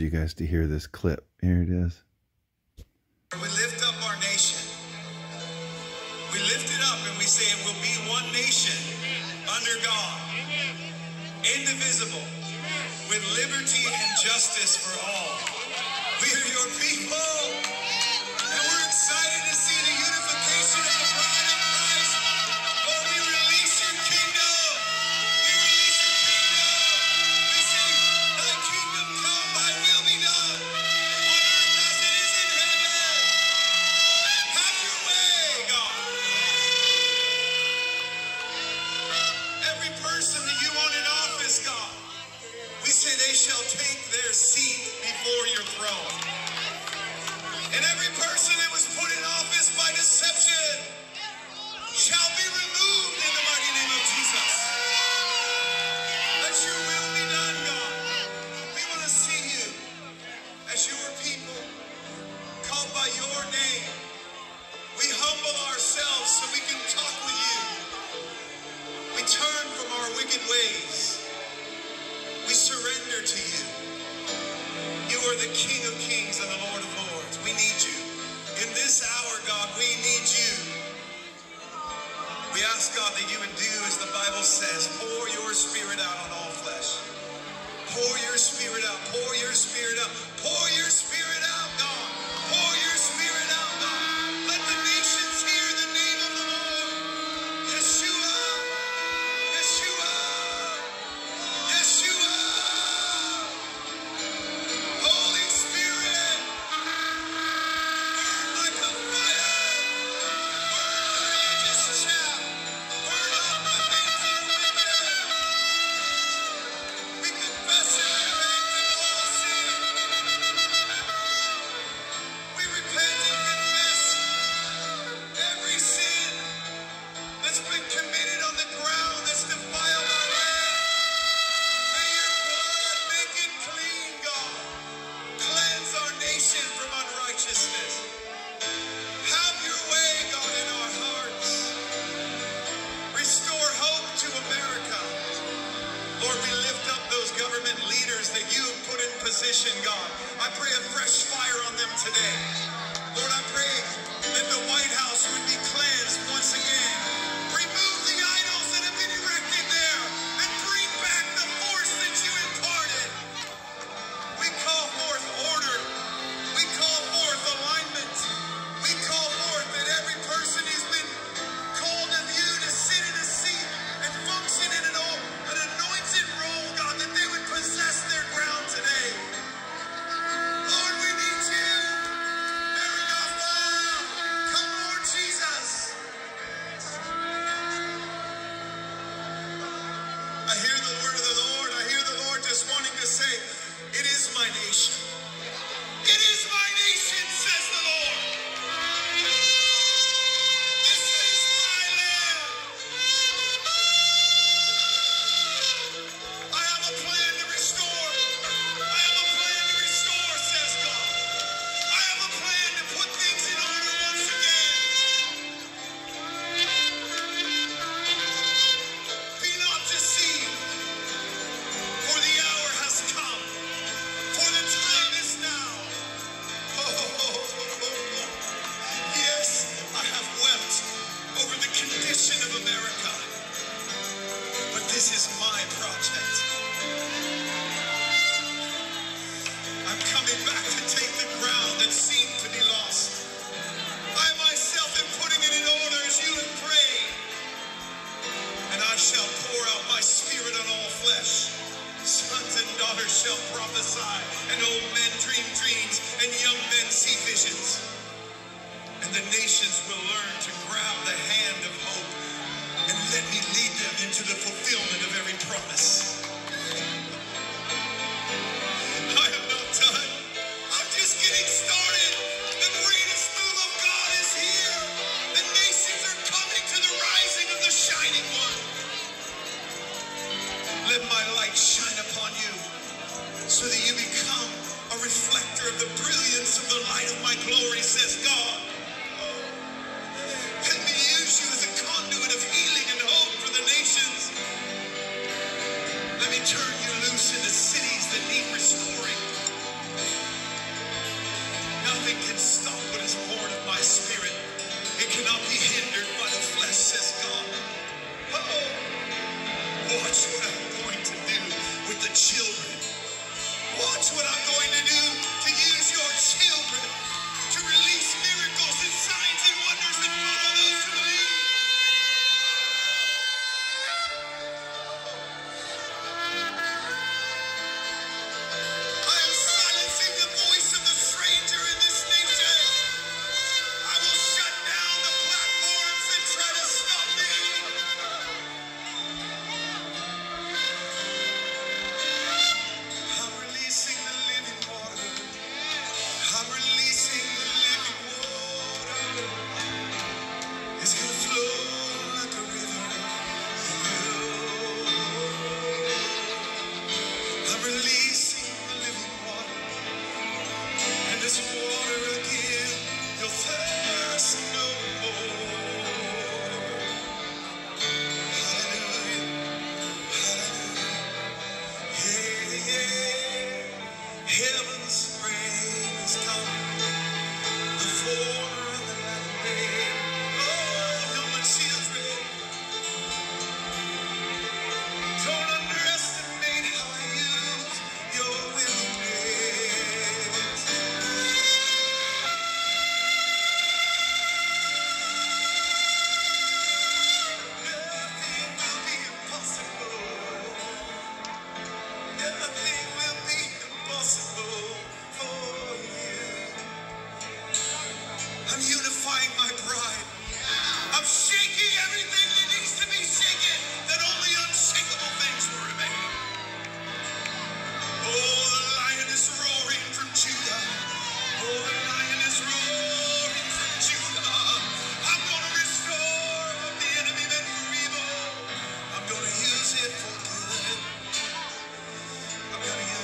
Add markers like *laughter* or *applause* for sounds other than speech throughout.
you guys to hear this clip. Here it is. We lift up our nation. We lift it up and we say it will be one nation under God, indivisible, with liberty and justice for all. We are your people. your spirit out. Pour your spirit out. Pour your spirit out. God. I pray a fresh fire on them today. Lord, I pray that the White House would be cleansed once again. America. But this is my project. I'm coming back to take the ground that seemed to be lost. I myself am putting it in order as you have prayed. And I shall pour out my spirit on all flesh. Sons and daughters shall prophesy, and old men dream dreams, and young men see visions and the nations will learn to grab the hand of hope let me lead them into the fulfillment of every promise. Heaven's rain is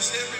use every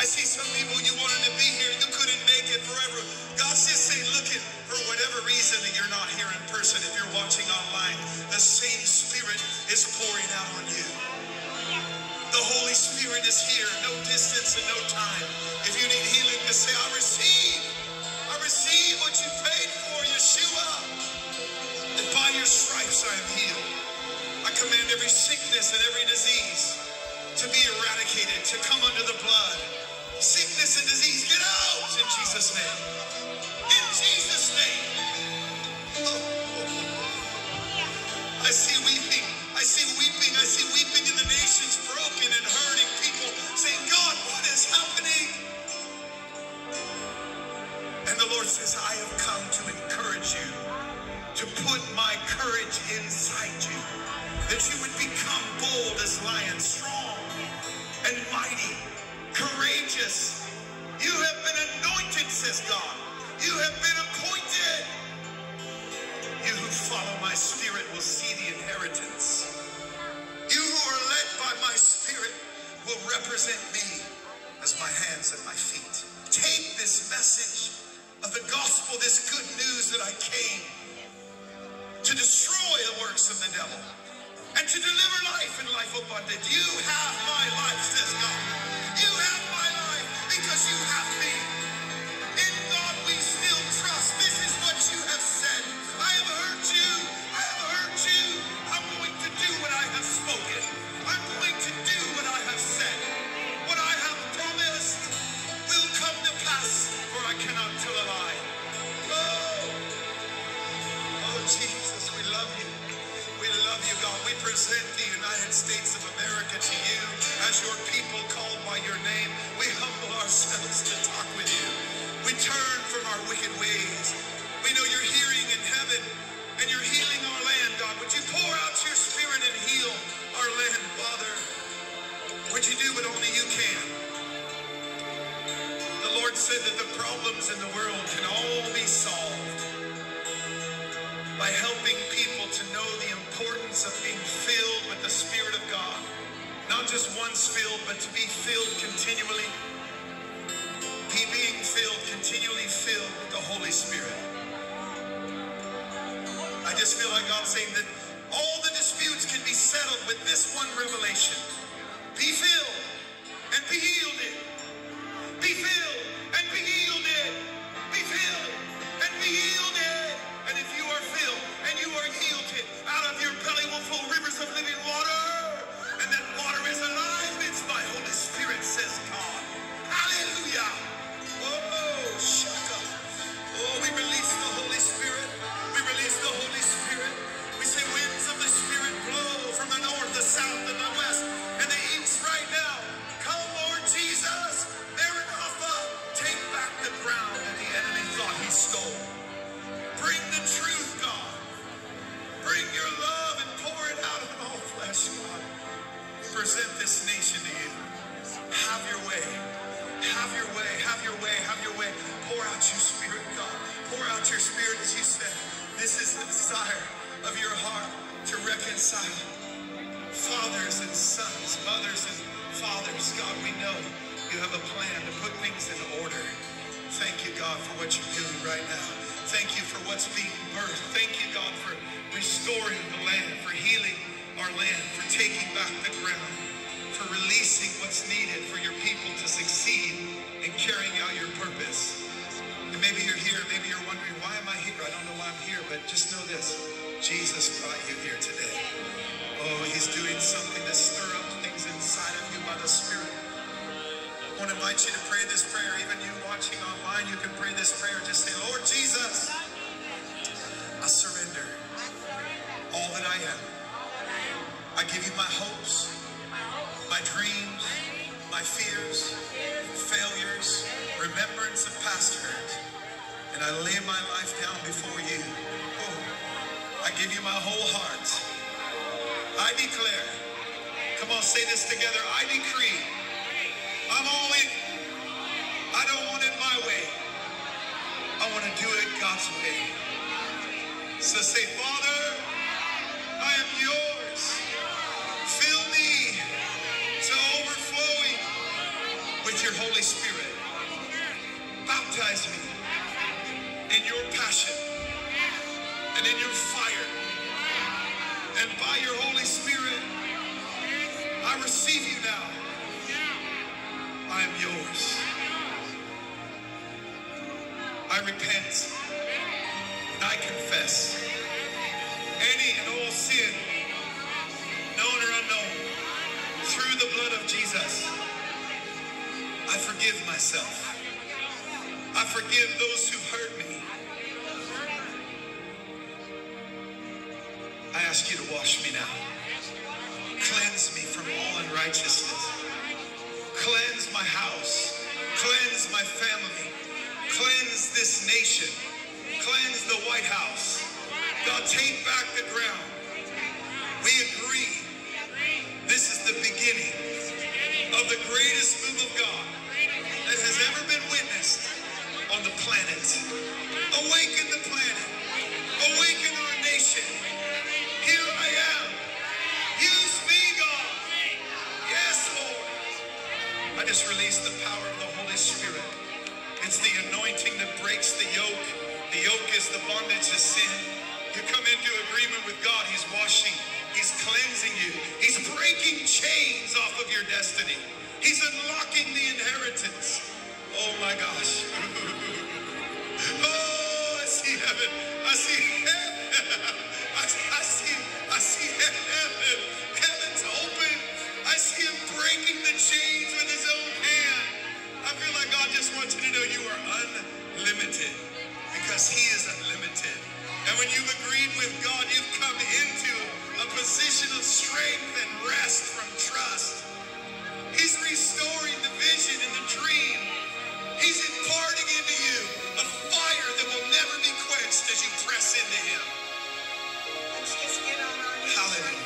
I see some people you wanted to be here, you couldn't make it forever. God's just saying, look at for whatever reason that you're not here in person, if you're watching online, the same spirit is pouring out on you. The Holy Spirit is here, no distance and no time. If you need healing, to say, I receive. I receive what you paid for, Yeshua. And by your stripes I am healed. I command every sickness and every disease to be eradicated, to come under the blood. Sickness and disease, get out in Jesus' name. In Jesus' name. Oh. I see weeping. I see weeping. I see weeping in the nations, broken and hurting people saying, God, what is happening? And the Lord says, I have come to encourage you, to put my courage inside you, that you would become bold as lions, strong and mighty, courageous. You have been anointed, says God. You have been appointed. You who follow my spirit will see the inheritance. You who are led by my spirit will represent me as my hands and my feet. Take this message of the gospel, this good news that I came to destroy the works of the devil and to deliver life and life abundant. You have my life, says God. You have my life because you have me. In God we still trust. This is what God, we present the United States of America to you as your people called by your name. We humble ourselves to talk with you. We turn from our wicked ways. We know you're hearing in heaven and you're healing our land, God. Would you pour out your spirit and heal our land, Father? Would you do what only you can? The Lord said that the problems in the world can all be solved by helping people to know the importance of being filled with the Spirit of God. Not just once filled, but to be filled continually. Be being filled, continually filled with the Holy Spirit. I just feel like God's saying that all the disputes can be settled with this one revelation. Be filled and be yielded. Desire of your heart to reconcile fathers and sons, mothers and fathers. God, we know you have a plan to put things in order. Thank you, God, for what you're doing right now. Thank you for what's being birthed. Thank you, God, for restoring the land, for healing our land, for taking back the ground, for releasing what's needed for your people to succeed in carrying out your purpose. And maybe you're here, maybe you're wondering, I'm here, but just know this Jesus brought you here today. Oh, he's doing something to stir up things inside of you by the Spirit. I want to invite you to pray this prayer. Even you watching online, you can pray this prayer. Just say, Lord Jesus, I surrender all that I am. I give you my hopes, my dreams, my fears, failures, remembrance of past hurt. And I lay my life down before you. Oh, I give you my whole heart. I declare. Come on, say this together. I decree. I'm all in. I don't want it my way. I want to do it God's way. So say, Father, I am yours. Fill me to overflowing with your Holy Spirit. Baptize me in your passion and in your fire. And by your Holy Spirit, I receive you now. I am yours. I repent and I confess any and all sin, known or unknown, through the blood of Jesus. I forgive myself. I forgive those who've hurt ask you to wash me now. Cleanse me from all unrighteousness. Cleanse my house. Cleanse my family. Cleanse this nation. Cleanse the White House. God, take back the ground. We agree. This is the beginning of the greatest move of God that has ever been witnessed on the planet. Awaken the planet. Awaken our nation. I just release the power of the Holy Spirit. It's the anointing that breaks the yoke. The yoke is the bondage of sin. You come into agreement with God, He's washing, He's cleansing you, He's breaking chains off of your destiny, He's unlocking the inheritance. Oh my gosh. *laughs* oh, I see heaven. I see heaven. I, *laughs* I see, I see heaven. when you've agreed with God, you've come into a position of strength and rest from trust. He's restoring the vision and the dream. He's imparting into you a fire that will never be quenched as you press into Him. Let's just get on our knees. Hallelujah.